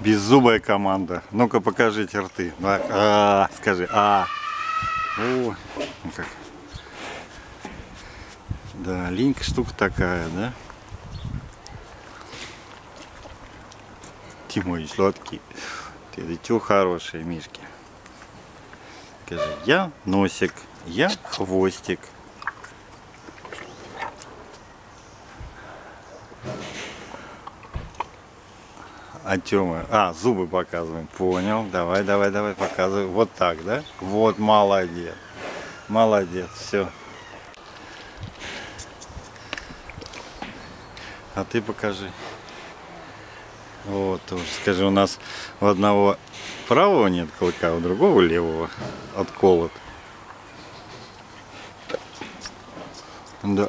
Беззубая команда. Ну-ка покажите рты. Так, а, скажи, а. О, ну как. Да, линька штука такая, да? Тимой сладкий. Ты да чё хорошие мишки. Скажи, я носик, я хвостик. А чё мы? А, зубы показываем. Понял. Давай, давай, давай, показывай. Вот так, да? Вот, молодец. Молодец, все. А ты покажи. Вот тоже. Скажи, у нас у одного правого нет клыка, а у другого левого отколот. Да.